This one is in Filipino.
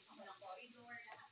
sa kulang corridor, lahat.